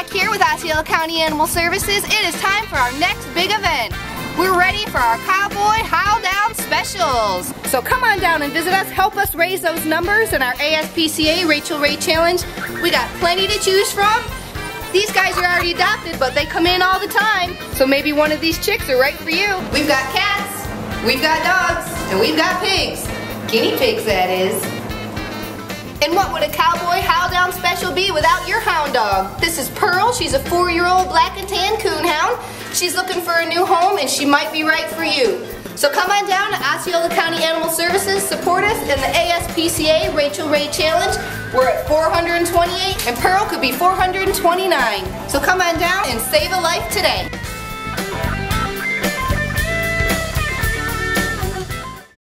back here with Osceola County Animal Services. It is time for our next big event. We're ready for our Cowboy Howl Down specials. So come on down and visit us. Help us raise those numbers in our ASPCA Rachael Ray Challenge. We got plenty to choose from. These guys are already adopted, but they come in all the time. So maybe one of these chicks are right for you. We've got cats, we've got dogs, and we've got pigs. Guinea pigs, that is. And what would a cowboy howl down special be without your hound dog? This is Pearl. She's a four-year-old black and tan coon hound. She's looking for a new home and she might be right for you. So come on down to Osceola County Animal Services, support us in the ASPCA Rachael Ray Challenge. We're at 428 and Pearl could be 429. So come on down and save a life today.